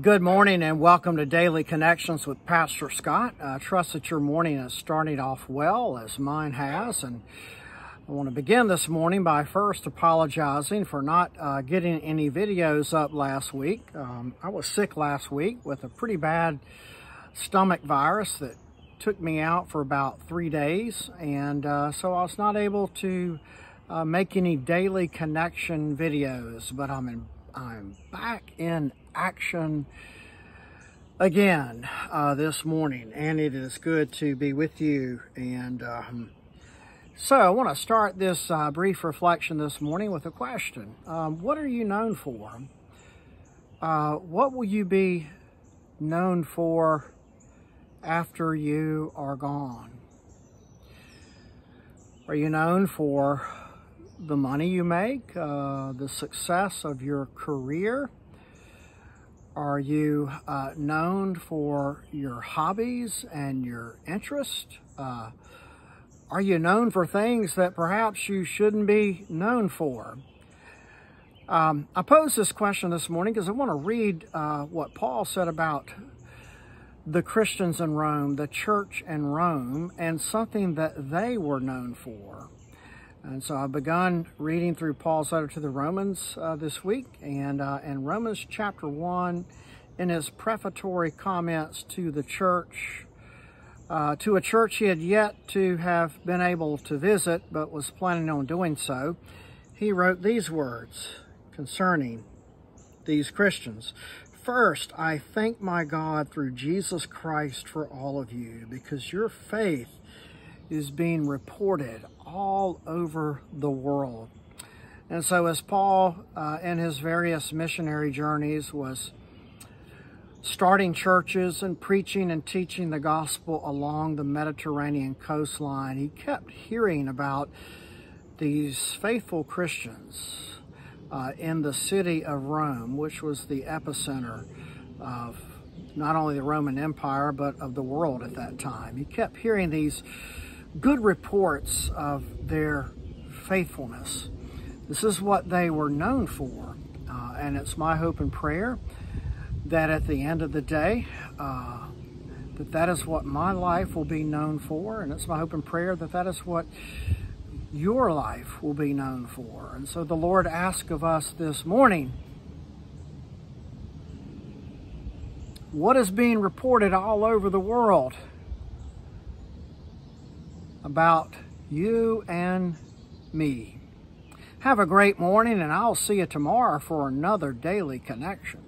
Good morning and welcome to Daily Connections with Pastor Scott. I trust that your morning is starting off well as mine has. And I want to begin this morning by first apologizing for not uh, getting any videos up last week. Um, I was sick last week with a pretty bad stomach virus that took me out for about three days. And uh, so I was not able to uh, make any daily connection videos, but I'm in I'm back in action again uh, this morning, and it is good to be with you. And um, so I want to start this uh, brief reflection this morning with a question. Um, what are you known for? Uh, what will you be known for after you are gone? Are you known for the money you make, uh, the success of your career? Are you uh, known for your hobbies and your interest? Uh, are you known for things that perhaps you shouldn't be known for? Um, I pose this question this morning because I want to read uh, what Paul said about the Christians in Rome, the church in Rome, and something that they were known for. And so I've begun reading through Paul's letter to the Romans uh, this week. And uh, in Romans chapter 1, in his prefatory comments to the church, uh, to a church he had yet to have been able to visit, but was planning on doing so, he wrote these words concerning these Christians. First, I thank my God through Jesus Christ for all of you, because your faith is being reported all over the world. And so as Paul, uh, in his various missionary journeys, was starting churches and preaching and teaching the gospel along the Mediterranean coastline, he kept hearing about these faithful Christians uh, in the city of Rome, which was the epicenter of not only the Roman Empire, but of the world at that time. He kept hearing these good reports of their faithfulness. This is what they were known for. Uh, and it's my hope and prayer that at the end of the day, uh, that that is what my life will be known for. And it's my hope and prayer that that is what your life will be known for. And so the Lord asks of us this morning, what is being reported all over the world? About you and me. Have a great morning, and I'll see you tomorrow for another Daily Connection.